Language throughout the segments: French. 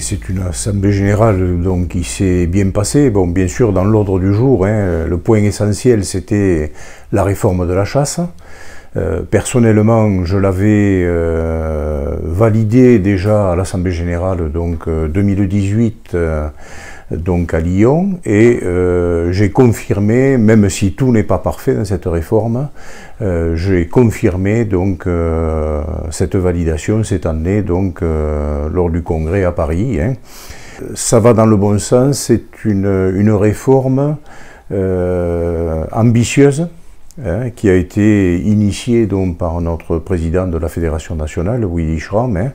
C'est une assemblée générale donc, qui s'est bien passée. Bon, bien sûr, dans l'ordre du jour, hein, le point essentiel, c'était la réforme de la chasse. Euh, personnellement, je l'avais euh, validé déjà à l'Assemblée générale donc 2018 euh, donc à Lyon et j'ai confirmé, même si tout n'est pas parfait dans cette réforme, j'ai confirmé donc cette validation cette année donc lors du congrès à Paris. Hein. Ça va dans le bon sens, c'est une, une réforme ambitieuse Hein, qui a été initié donc par notre président de la Fédération nationale, Willy Schramm, hein,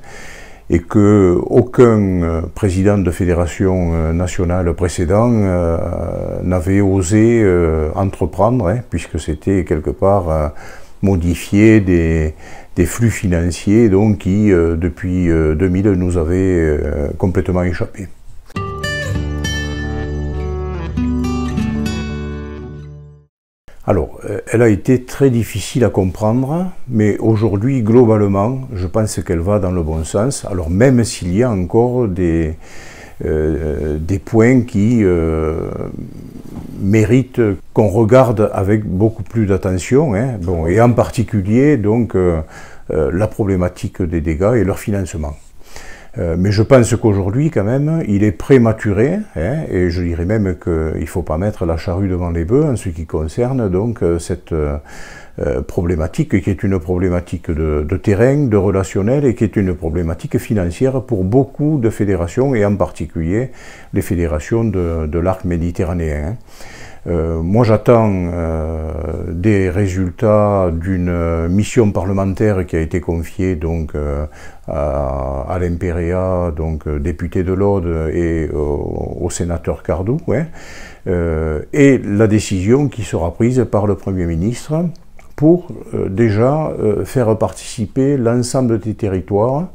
et que aucun euh, président de fédération euh, nationale précédent euh, n'avait osé entreprendre, hein, puisque c'était quelque part modifier des, flux financiers qui, depuis 2000, nous avaient complètement échappé. Alors, euh, elle a été très difficile à comprendre, mais aujourd'hui, globalement, je pense qu'elle va dans le bon sens. Alors, même s'il y a encore des, euh, points qui euh, méritent qu'on regarde avec beaucoup plus d'attention, hein. et en particulier, donc, la problématique des dégâts et leur financement. Euh, mais je pense qu'aujourd'hui, quand même, il est prématuré, hein, et je dirais même qu'il ne faut pas mettre la charrue devant les bœufs en ce qui concerne donc euh, cette euh, problématique qui est une problématique de, terrain, de relationnel, et qui est une problématique financière pour beaucoup de fédérations, et en particulier les fédérations de, l'arc méditerranéen. Hein. Euh, moi, j'attends euh, des résultats d'une mission parlementaire qui a été confiée donc euh, à, à donc député de l'Aude, et au, sénateur Cardou, et la décision qui sera prise par le Premier ministre pour déjà faire participer l'ensemble des territoires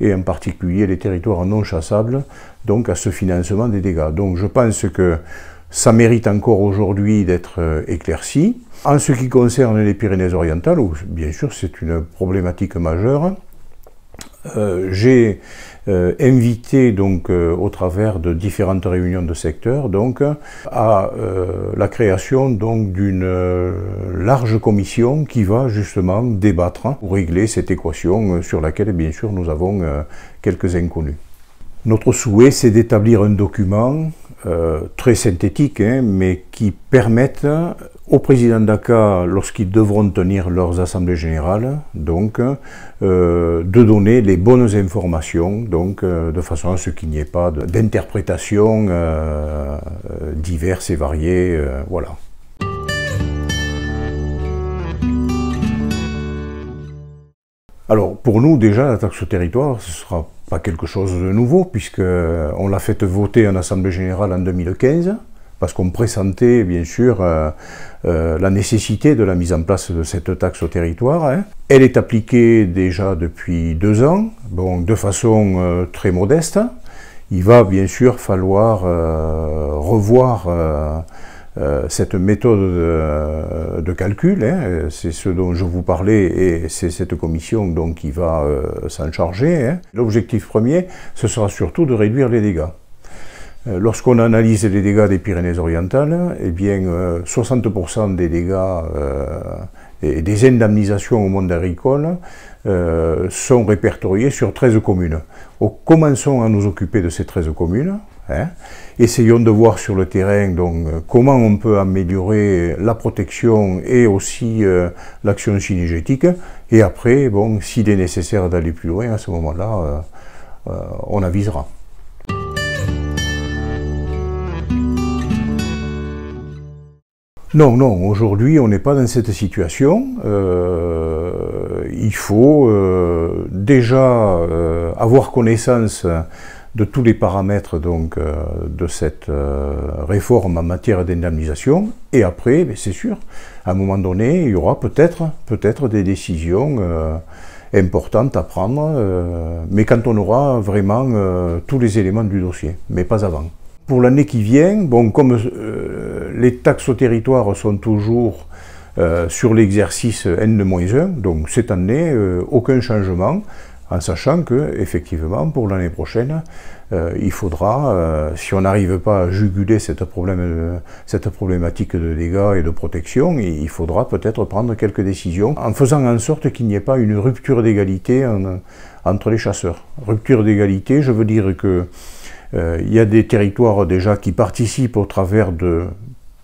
et en particulier les territoires non chassables, donc à ce financement des dégâts. Donc je pense que ça mérite encore aujourd'hui d'être euh, éclairci. En ce qui concerne les Pyrénées-Orientales, où bien sûr c'est une problématique majeure, euh, j'ai euh, invité donc au travers de différentes réunions de secteur donc à la création donc d'une large commission qui va justement débattre pour régler cette équation sur laquelle bien sûr nous avons quelques inconnus. Notre souhait c'est d'établir un document euh, très synthétiques, hein, mais qui permettent au président d'ACA, lorsqu'ils devront tenir leurs assemblées générales, donc, euh, de donner les bonnes informations, donc, euh, de façon à ce qu'il n'y ait pas d'interprétations diverses et variées. voilà. Alors, pour nous, déjà, la taxe au territoire, ce sera pas quelque chose de nouveau, puisqu'on euh, l'a fait voter en Assemblée Générale en 2015, parce qu'on pressentait bien sûr euh, euh, la nécessité de la mise en place de cette taxe au territoire. Hein. Elle est appliquée déjà depuis deux ans, bon, de façon très modeste. Il va bien sûr falloir revoir cette méthode de, calcul, hein, c'est ce dont je vous parlais et c'est cette commission qui va euh, s'en charger. Hein. L'objectif premier, ce sera surtout de réduire les dégâts. Euh, lorsqu'on analyse les dégâts des Pyrénées-Orientales, eh bien 60% des dégâts et des indemnisations au monde agricole sont répertoriés sur 13 communes. commençons à nous occuper de ces 13 communes. Hein. Essayons de voir sur le terrain donc, euh, comment on peut améliorer la protection et aussi euh, l'action synergétique. Et après, bon, s'il est nécessaire d'aller plus loin, à ce moment-là, euh, on avisera. Non, non, aujourd'hui on n'est pas dans cette situation. il faut déjà avoir connaissance de tous les paramètres donc, euh, de cette euh, réforme en matière d'indemnisation. Et après, ben, c'est sûr, à un moment donné, il y aura peut-être peut-être des décisions euh, importantes à prendre, mais quand on aura vraiment tous les éléments du dossier, mais pas avant. Pour l'année qui vient, bon, comme les taxes au territoire sont toujours sur l'exercice N-1, donc cette année, aucun changement en sachant que, effectivement, pour l'année prochaine, euh, il faudra, euh, si on n'arrive pas à juguler cette, cette, problématique de dégâts et de protection, il faudra peut-être prendre quelques décisions en faisant en sorte qu'il n'y ait pas une rupture d'égalité entre les chasseurs. Rupture d'égalité, je veux dire que euh, il y a des territoires déjà qui participent au travers de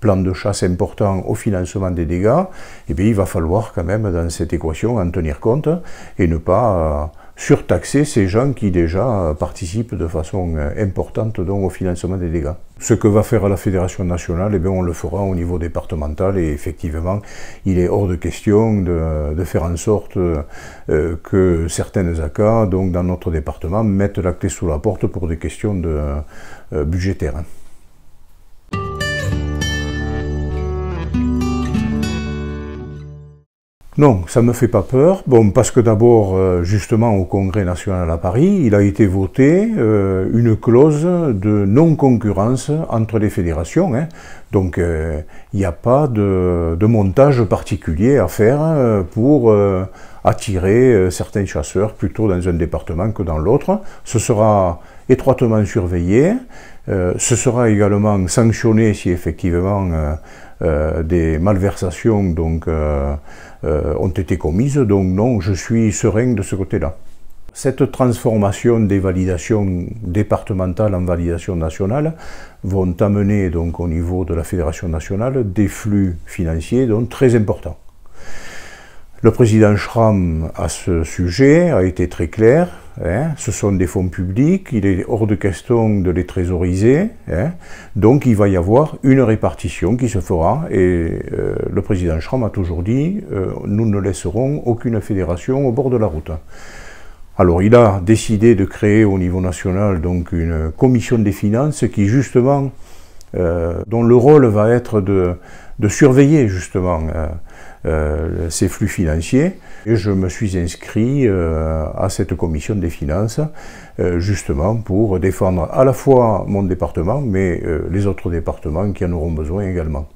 plans de chasse importants au financement des dégâts, et eh bien il va falloir quand même dans cette équation en tenir compte et ne pas surtaxer ces gens qui déjà participent de façon euh, importante donc, au financement des dégâts. Ce que va faire la Fédération nationale, eh bien, on le fera au niveau départemental et effectivement, il est hors de question de, faire en sorte euh, que certaines ACA, donc dans notre département, mettent la clé sous la porte pour des questions de, euh, budgétaires. Non, ça ne me fait pas peur. Bon, parce que d'abord, euh, justement, au Congrès national à Paris, il a été voté euh, une clause de non-concurrence entre les fédérations. Hein. Donc, euh, il n'y a pas de, montage particulier à faire pour attirer certains chasseurs plutôt dans un département que dans l'autre. Ce sera étroitement surveillé. ce sera également sanctionné si effectivement des malversations donc, euh, ont été commises, donc non, je suis serein de ce côté-là. Cette transformation des validations départementales en validation nationale vont amener donc au niveau de la Fédération nationale des flux financiers donc très importants. Le président Schramm, à ce sujet, a été très clair. Hein. ce sont des fonds publics, il est hors de question de les trésoriser. Hein. donc il va y avoir une répartition qui se fera. Et euh, le président Schramm a toujours dit euh, nous ne laisserons aucune fédération au bord de la route. Alors il a décidé de créer au niveau national donc une commission des finances qui justement, euh, dont le rôle va être de, surveiller justement euh, ces flux financiers. Et je me suis inscrit euh, à cette commission des finances euh, justement pour défendre à la fois mon département, mais les autres départements qui en auront besoin également.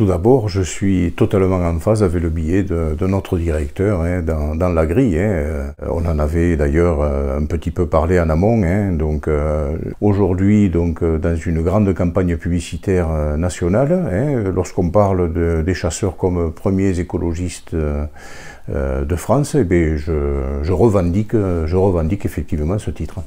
Tout d'abord, je suis totalement en phase avec le billet de, notre directeur hein, dans, la grille. Hein. Euh, on en avait d'ailleurs euh, un petit peu parlé en amont. Hein. donc euh, aujourd'hui, donc dans une grande campagne publicitaire nationale, lorsqu'on parle des chasseurs comme premiers écologistes de France, eh je, revendique, je revendique effectivement ce titre.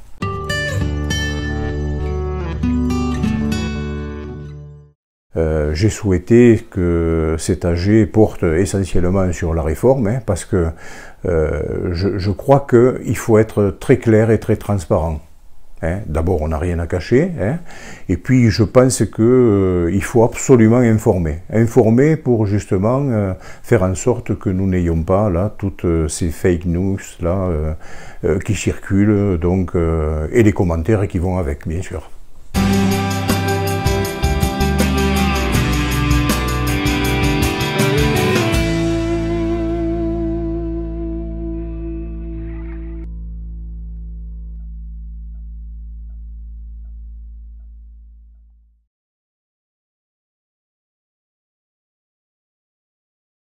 Euh, j'ai souhaité que cet AG porte essentiellement sur la réforme, hein, parce que euh, je, crois qu'il faut être très clair et très transparent. Hein. D'abord, on n'a rien à cacher, hein. et puis je pense qu'il euh, faut absolument informer. Informer pour justement faire en sorte que nous n'ayons pas là toutes ces fake news là qui circulent, donc, et les commentaires qui vont avec, bien sûr.